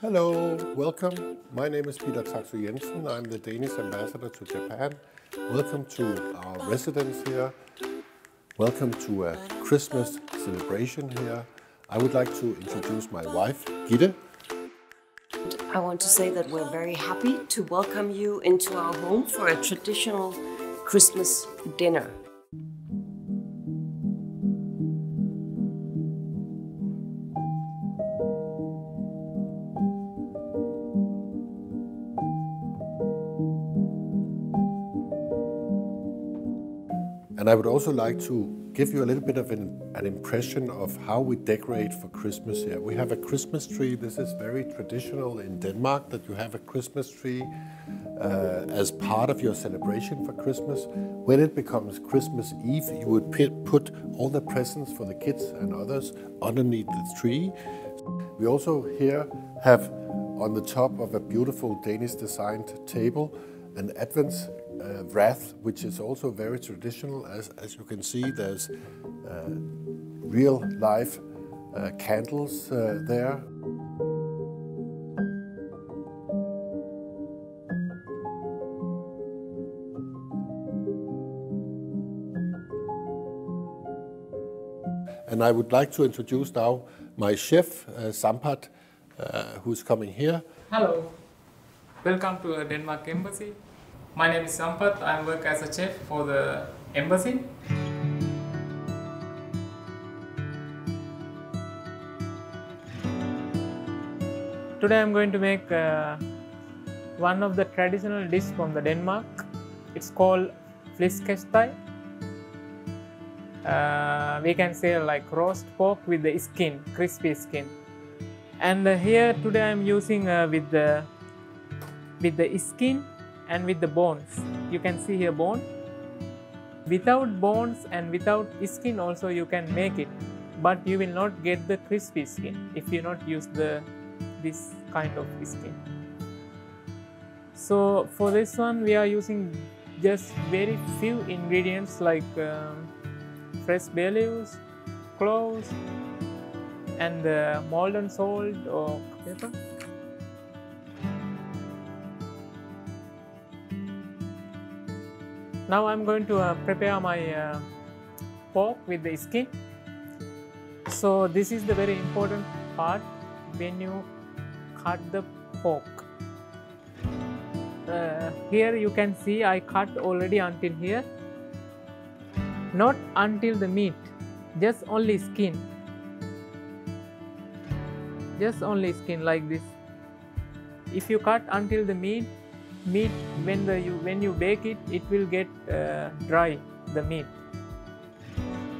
Hello, welcome. My name is Peter Taksøe-Jensen. I'm the Danish ambassador to Japan. Welcome to our residence here. Welcome to a Christmas celebration here. I would like to introduce my wife, Gitte. I want to say that we're very happy to welcome you into our home for a traditional Christmas dinner. And I would also like to give you a little bit of an, an impression of how we decorate for Christmas here. We have a Christmas tree. This is very traditional in Denmark that you have a Christmas tree uh, as part of your celebration for Christmas. When it becomes Christmas Eve, you would put all the presents for the kids and others underneath the tree. We also here have on the top of a beautiful Danish designed table an Advent uh, wreath, which is also very traditional. As, as you can see, there's uh, real live uh, candles uh, there. And I would like to introduce now my chef, uh, Sampath, uh, who's coming here. Hello, welcome to uh, Denmark Embassy. My name is Sampath. I work as a chef for the embassy. Today I'm going to make uh, one of the traditional dish from the Denmark. It's called flæskesteg. Uh, we can say like roast pork with the skin, crispy skin. And uh, here today I'm using uh, with the with the skin and with the bones. You can see here bone. Without bones and without skin also you can make it, but you will not get the crispy skin if you not use the this kind of skin. So for this one we are using just very few ingredients like um, fresh bay leaves, cloves, and uh, Maldon salt or pepper. Now I'm going to uh, prepare my uh, pork with the skin. So this is the very important part when you cut the pork. Uh, here you can see I cut already until here. Not until the meat, just only skin. Just only skin like this. If you cut until the meat, meat when the you when you bake it it will get uh, dry the meat.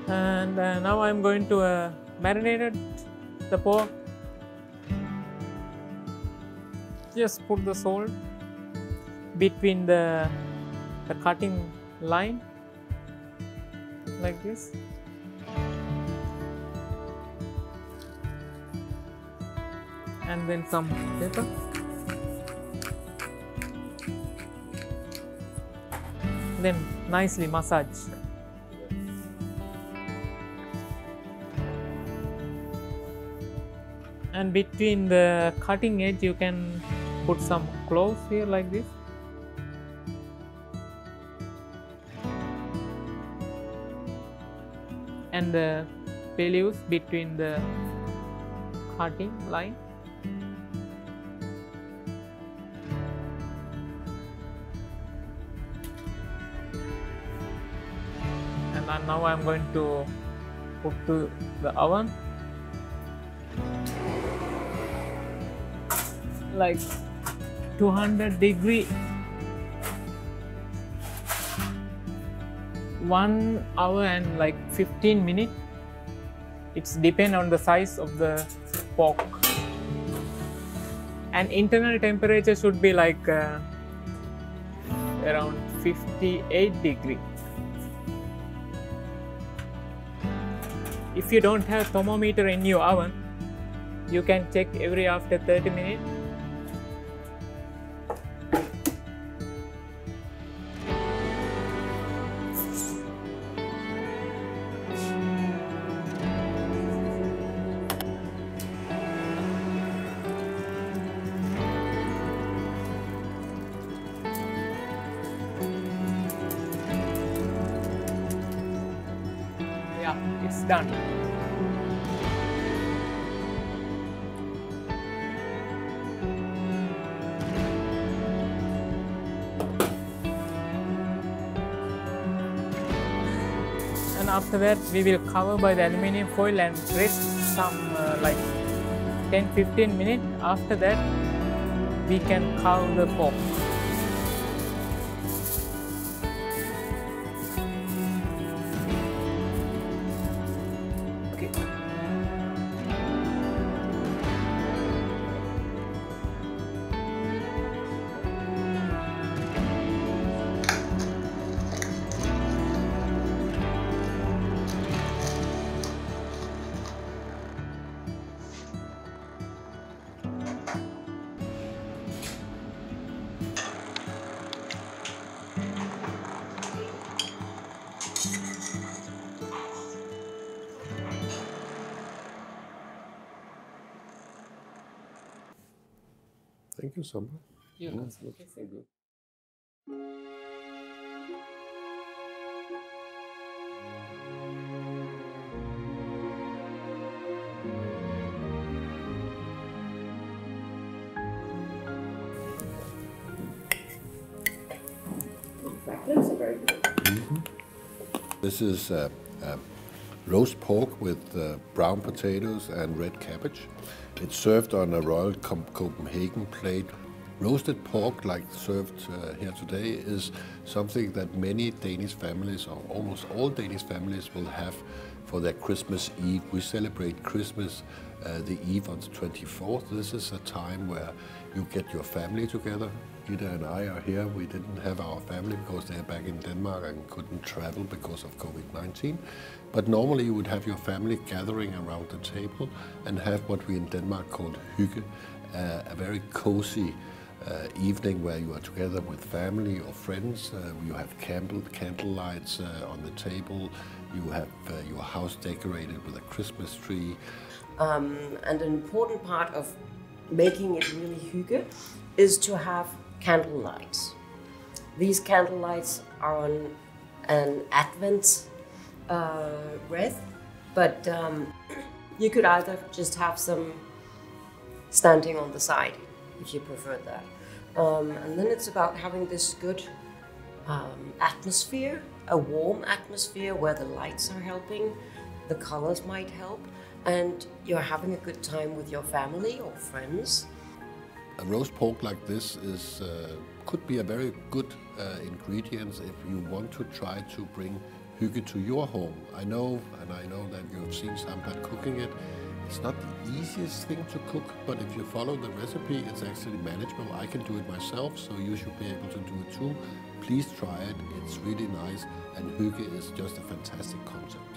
And uh, now i'm going to uh, marinate the pork. Just put the salt between the the cutting line like this. And then some pepper then nicely massage. And between the cutting edge, you can put some cloves here like this. And the bay between the cutting line. And now I'm going to put to the oven. Like 200 degree. One hour and like 15 minutes. It's depend on the size of the pork. And internal temperature should be like uh, around 58 degree if you don't have thermometer in your oven, you can check every after 30 minutes. It's done. and after that we will cover by the aluminium foil and rest some uh, like 10-15 minutes after that we can carve the pork Thank you, Samba. You Mm, can looks so good. That's very good. This is uh, uh, roast pork with uh, brown potatoes and red cabbage. It's served on a Royal Copenhagen plate. Roasted pork, like served uh, here today, is something that many Danish families, or almost all Danish families, will have for their Christmas Eve. We celebrate Christmas uh, the Eve on the 24th. This is a time where you get your family together. Ida and I are here. We didn't have our family because they're back in Denmark and couldn't travel because of COVID-19. But normally you would have your family gathering around the table and have what we in Denmark call hygge, uh, a very cozy uh, evening where you are together with family or friends. Uh, you have candle, candle lights uh, on the table. You have uh, your house decorated with a Christmas tree. Um, and an important part of making it really hygge is to have candle lights. These candle lights are on an Advent uh, wreath, but um, you could either just have some standing on the side if you prefer that. Um, and then it's about having this good um, atmosphere, a warm atmosphere where the lights are helping, the colors might help, and you're having a good time with your family or friends. A roast pork like this is uh, could be a very good uh, ingredient if you want to try to bring hygge to your home. I know, and I know that you have seen Sampath cooking it. It's not the easiest thing to cook, but if you follow the recipe, it's actually manageable. I can do it myself, so you should be able to do it too. Please try it. It's really nice, and hygge is just a fantastic concept.